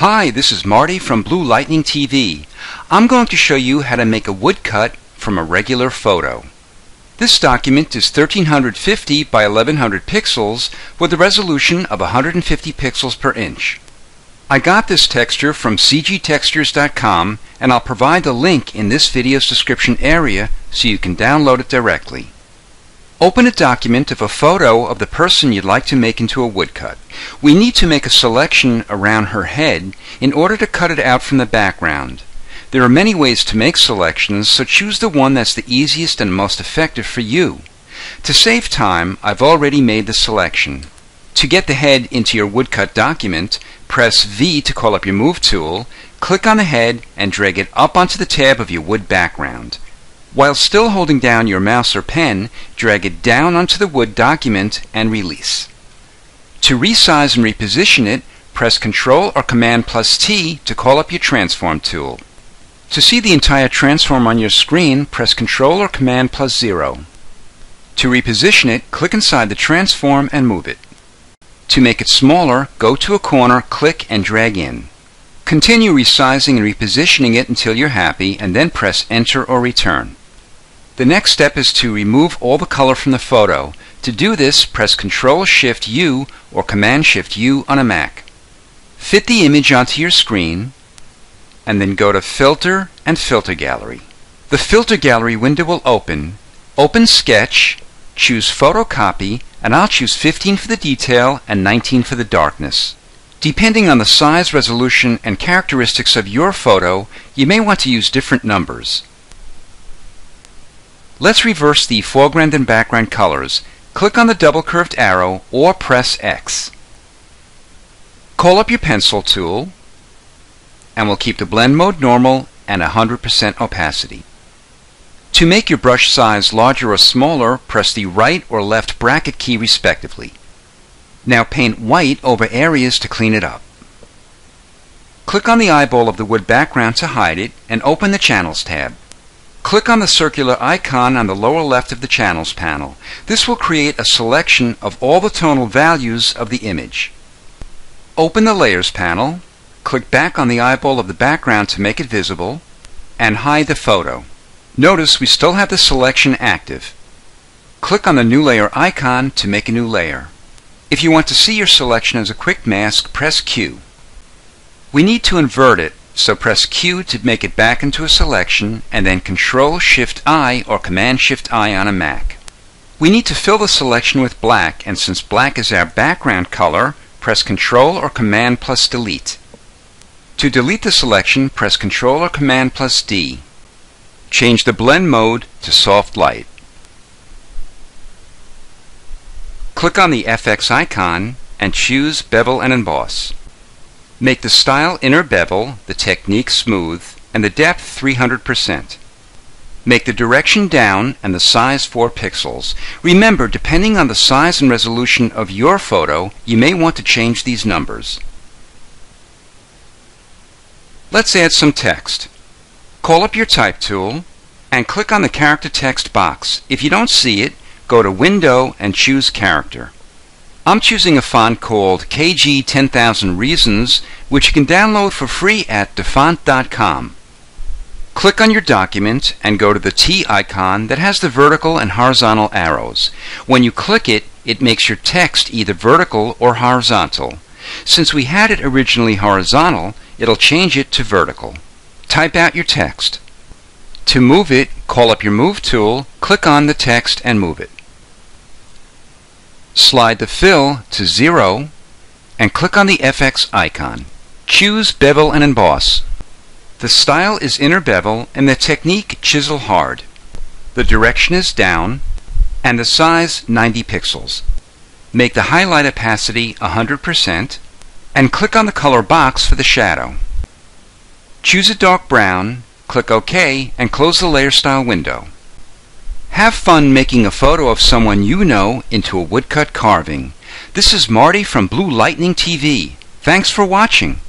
Hi, this is Marty from Blue Lightning TV. I'm going to show you how to make a woodcut from a regular photo. This document is 1350 by 1100 pixels with a resolution of 150 pixels per inch. I got this texture from cgtextures.com and I'll provide the link in this video's description area so you can download it directly. Open a document of a photo of the person you'd like to make into a woodcut. We need to make a selection around her head in order to cut it out from the background. There are many ways to make selections, so choose the one that's the easiest and most effective for you. To save time, I've already made the selection. To get the head into your woodcut document, press V to call up your Move tool, click on the head, and drag it up onto the tab of your wood background. While still holding down your mouse or pen, drag it down onto the Wood document and release. To resize and reposition it, press Ctrl or Command plus T to call up your Transform tool. To see the entire transform on your screen, press Ctrl or Command plus 0. To reposition it, click inside the transform and move it. To make it smaller, go to a corner, click and drag in. Continue resizing and repositioning it until you're happy and then press Enter or Return. The next step is to remove all the color from the photo. To do this, press Ctrl Shift U or Command Shift U on a Mac. Fit the image onto your screen and then go to Filter and Filter Gallery. The Filter Gallery window will open. Open Sketch, choose Photocopy, and I'll choose 15 for the detail and 19 for the darkness. Depending on the size, resolution, and characteristics of your photo, you may want to use different numbers. Let's reverse the foreground and background colors. Click on the double curved arrow or press X. Call up your pencil tool and we'll keep the blend mode normal and 100% opacity. To make your brush size larger or smaller, press the right or left bracket key respectively. Now paint white over areas to clean it up. Click on the eyeball of the wood background to hide it and open the Channels tab. Click on the circular icon on the lower left of the Channels panel. This will create a selection of all the tonal values of the image. Open the Layers panel, click back on the eyeball of the background to make it visible, and hide the photo. Notice we still have the selection active. Click on the New Layer icon to make a new layer. If you want to see your selection as a quick mask, press Q. We need to invert it so press Q to make it back into a selection and then Control Shift I or Command Shift I on a Mac. We need to fill the selection with black and since black is our background color, press Control or Command plus Delete. To delete the selection, press Control or Command plus D. Change the blend mode to soft light. Click on the FX icon and choose Bevel and Emboss. Make the style inner bevel, the technique smooth, and the depth 300%. Make the direction down and the size 4 pixels. Remember, depending on the size and resolution of your photo, you may want to change these numbers. Let's add some text. Call up your Type tool and click on the Character Text box. If you don't see it, go to Window and choose Character. I'm choosing a font called KG 10000 Reasons, which you can download for free at dafont.com. Click on your document and go to the T icon that has the vertical and horizontal arrows. When you click it, it makes your text either vertical or horizontal. Since we had it originally horizontal, it'll change it to vertical. Type out your text. To move it, call up your Move tool, click on the text and move it. Slide the fill to 0 and click on the FX icon. Choose Bevel and Emboss. The style is inner bevel and the technique chisel hard. The direction is down and the size 90 pixels. Make the highlight opacity 100% and click on the color box for the shadow. Choose a dark brown, click OK, and close the layer style window. Have fun making a photo of someone you know into a woodcut carving. This is Marty from Blue Lightning TV. Thanks for watching.